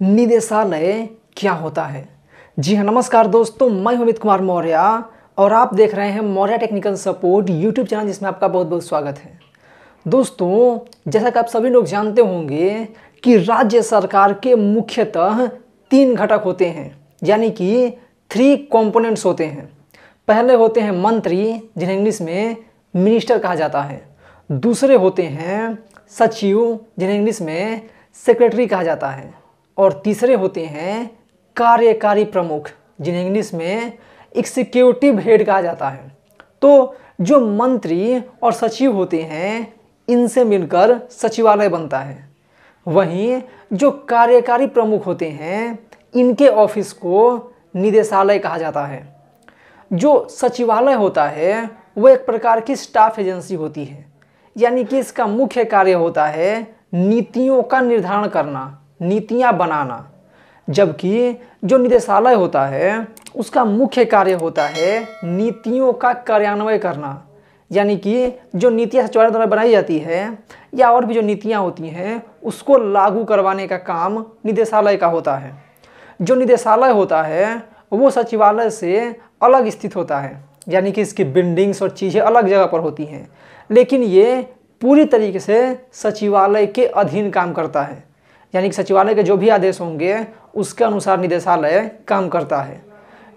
निदेशालय क्या होता है? जी हाँ नमस्कार दोस्तों, मैं अमित कुमार मौर्य और आप देख रहे हैं Maurya technical support YouTube channel जिसमें आपका बहुत बहुत स्वागत है। दोस्तों, जैसा कि आप सभी लोग जानते होंगे कि राज्य सरकार के मुख्यतः तीन घटक होते हैं, यानी कि थ्री कंपोनेंट्स होते हैं। पहले होते हैं मंत्री, जिन्हें इंग्लिश में मिनिस्टर कहा जाता है। दूसरे होते हैं सचिव, जिन्हें इंग्लिश में सेक्रेटरी कहा जाता है। और तीसरे होते हैं कार्यकारी प्रमुख, जिन्हें इंग्लिश में एग्जीक्यूटिव हेड कहा जाता है। तो जो मंत्री और सचिव होते हैं, इनसे मिलकर सचिवालय बनता है। वहीं जो कार्यकारी प्रमुख होते हैं, इनके ऑफ़िस को निदेशालय कहा जाता है। जो सचिवालय होता है, वो एक प्रकार की स्टाफ एजेंसी होती है। यानी कि इसका मुख्य कार्य होता है नीतियों का निर्धारण करना। नीतियाँ बनाना। जबकि जो निदेशालय होता है, उसका मुख्य कार्य होता है नीतियों का कार्यान्वयन करना। यानी कि जो नीतियाँ सचिवालय द्वारा बनाई जाती है या और भी जो नीतियाँ होती हैं, उसको लागू करवाने का काम निदेशालय का होता है। जो निदेशालय होता है, वो सचिवालय से अलग स्थित होता है। यानी कि इसकी बिल्डिंग्स और चीज़ें अलग जगह पर होती हैं। लेकिन ये पूरी तरीके से सचिवालय के अधीन काम करता है। यानी कि सचिवालय के जो भी आदेश होंगे, उसके अनुसार निदेशालय काम करता है।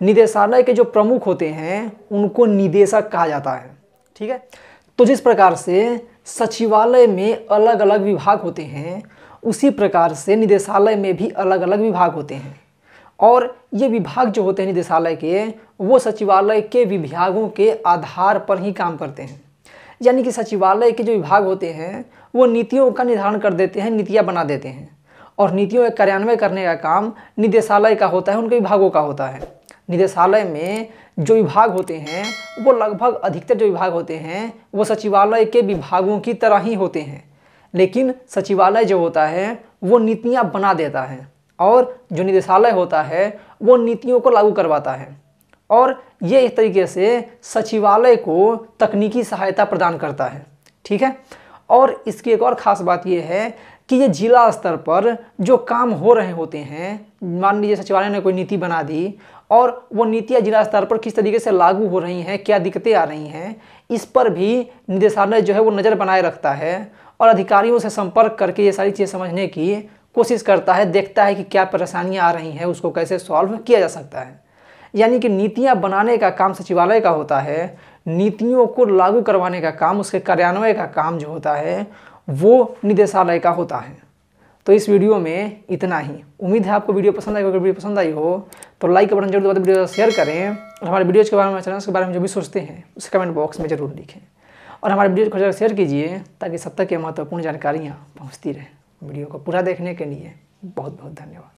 निदेशालय के जो प्रमुख होते हैं, उनको निदेशक कहा जाता है। ठीक है? तो जिस प्रकार से सचिवालय में अलग अलग विभाग होते हैं, उसी प्रकार से निदेशालय में भी अलग अलग विभाग होते हैं। और ये विभाग जो होते हैं निदेशालय के, वो सचिवालय के विभागों के आधार पर ही काम करते हैं। यानी कि सचिवालय के जो विभाग होते हैं, वो नीतियों का निर्धारण कर देते हैं, नीतियाँ बना देते हैं। और नीतियों का कार्यान्वयन करने का काम निदेशालय का होता है, उनके विभागों का होता है। निदेशालय में जो विभाग होते हैं, वो लगभग अधिकतर जो विभाग होते हैं, वो सचिवालय के विभागों की तरह ही होते हैं। लेकिन सचिवालय जो होता है, वो नीतियाँ बना देता है और जो निदेशालय होता है, वो नीतियों को लागू करवाता है और ये इस तरीके से सचिवालय को तकनीकी सहायता प्रदान करता है। ठीक है? और इसकी एक और ख़ास बात यह है कि ये जिला स्तर पर जो काम हो रहे होते हैं, मान लीजिए सचिवालय ने कोई नीति बना दी और वो नीतियाँ जिला स्तर पर किस तरीके से लागू हो रही हैं, क्या दिक्कतें आ रही हैं, इस पर भी निदेशालय जो है वो नज़र बनाए रखता है और अधिकारियों से संपर्क करके ये सारी चीज़ें समझने की कोशिश करता है, देखता है कि क्या परेशानियाँ आ रही हैं, उसको कैसे सॉल्व किया जा सकता है। यानी कि नीतियाँ बनाने का काम सचिवालय का होता है नीतियों को लागू करवाने का काम, उसके कार्यान्वयन का काम जो होता है, वो निदेशालय का होता है। तो इस वीडियो में इतना ही। उम्मीद है आपको वीडियो पसंद आएगा अगर वीडियो पसंद आई हो तो लाइक का बटन ज़रूर दबा वीडियो शेयर करें। और हमारे वीडियोज़ के बारे में चैनल के बारे में जो भी सोचते हैं, उसे कमेंट बॉक्स में ज़रूर लिखें। और हमारे वीडियो को शेयर कीजिए, ताकि सब तक ये महत्वपूर्ण जानकारियाँ पहुँचती रहें। वीडियो को पूरा देखने के लिए बहुत बहुत धन्यवाद।